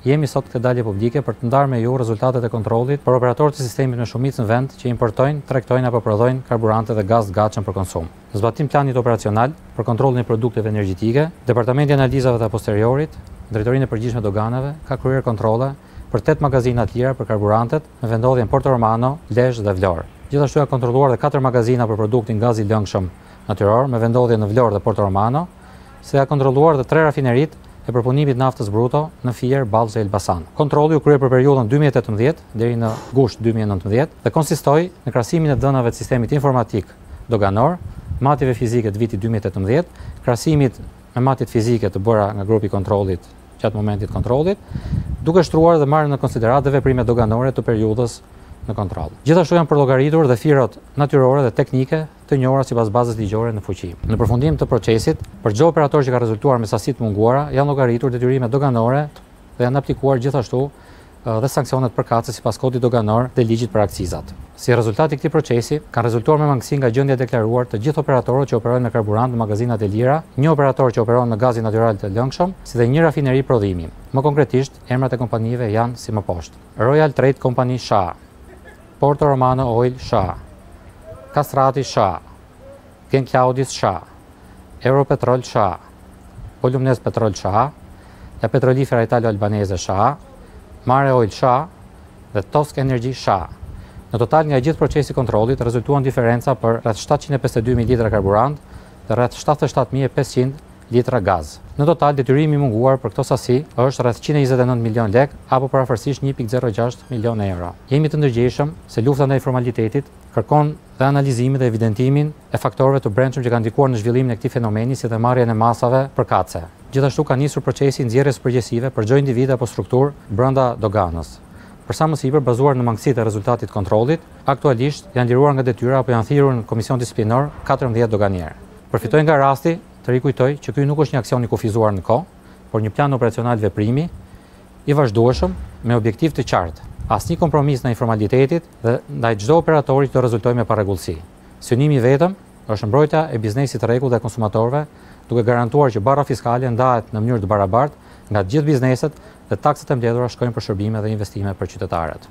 Jemi sot këtë dalje publike për të ndarë me ju rezultatet e kontrollit për operatorët e sistemit me shumicë në vend që importojnë, tregtojnë apo prodhojnë karburante dhe gaz të gatshëm për konsum. Në zbatim të planit operacional për kontrollin e produkteve energjetike, Departamenti i Analizave dhe Aposteriorit, në Drejtorinë e Përgjithshme Doganave, ka kryer kontrolle për tetë magazina të lira për karburantet, me vendndodhje në Porto Romano, Lezhë dhe Vlorë. Gjithashtu janë kontrolluar dhe katër magazina për produktin gaz i lëngshëm natyror, me vendndodhje në Vlorë dhe Porto Romano, si dhe kontrolluar dhe tre rafineritë e përpunimit naftës bruto në Fier, Ballsh dhe Elbasan. Kontrolli u krye për periudhën dy mijë e tetëmbëdhjetë deri në gusht dy mijë e nëntëmbëdhjetë dhe konsistoi në krahasimin e dhënave të sistemit informatik doganor, matjeve fizike të vitit dy mijë e tetëmbëdhjetë, krahasimit me matjet fizike të bëra nga grupi i kontrollit, gjatë momentit të kontrollit, duke shtruar dhe marrë në konsideratë dhe veprimet doganore të periudhës në kontroll. Gjithashtu janë përllogaritur dhe firat natyrore dhe teknike të njohura sipas bazës ligjore në fuqi. Në përfundim të procesit, për çdo operator që ka rezultuar me sasi të munguara, janë llogaritur detyrime doganore dhe janë aplikuar gjithashtu dhe sanksionet përkatëse sipas Kodit Doganor dhe Ligjit për Akcizat. Si rezultat i këtij procesi, kanë rezultuar me mangësi nga gjendja e deklaruar të gjithë operatorët që operojnë me karburant në magazinat e lira, një operator që operon me gazin natyral të lëngshëm, si dhe një rafineri prodhimi. Më konkretisht, emrat e kompanive janë si më poshtë. Royal Trade Company SHA. Porto Romano Oil SHA. Kastrati SHA. Genklaudis SHA, Europetrol SHA, Bolv-Nez Petrol SHA, La Petrolifera Italo-Albaneze SHA, Mare Oil SHA dhe Tosk Energy SHA. Në total nga i gjithë procesi i kontrollit rezultuan diferenca për rreth shtatëqind e pesëdhjetë e dy mijë litra karburant dhe rreth shtatëdhjetë e shtatë mijë e pesëqind litra gaz. Në total detyrimi i munguar për këto sasi është rreth qind e njëzet e nëntë milionë lekë apo përafërsisht një pikë zero gjashtë milionë euro. Jemi të ndërgjegjshëm se lufta ndaj informalitetit kërkon dhe analizimin dhe evidentimin e faktorëve të brendshëm që kanë ndikuar në zhvillimin e këtij fenomeni si dhe marrjen e masave përkatëse. Gjithashtu ka nisur procesi i nxjerrjes së përgjegjësive për çdo individ apo strukturë brenda doganës. Për sa më sipër, bazuar në mangësitë e rezultatit të kontrollit, aktualisht janë liruar nga detyra apo janë thirrur në Komision Disiplinor katërmbëdhjetë doganierë. Përfitoj nga rasti të rikujtoj që ky nuk është një aksion i kufizuar në kohë, por një plan operacional veprimi, I vazhdueshëm, me objektiv të qartë, asnjë kompromis ndaj informalitetit dhe ndaj çdo operatori që të rezultojë me parregullsi. Synimi i vetëm është mbrojtja e biznesit të rregullt dhe konsumatorëve, duke garantuar që barra fiskale ndahet në mënyrë të barabartë nga të gjithë bizneset dhe taksat e mbledhura shkojnë për shërbime dhe investime për qytetarët.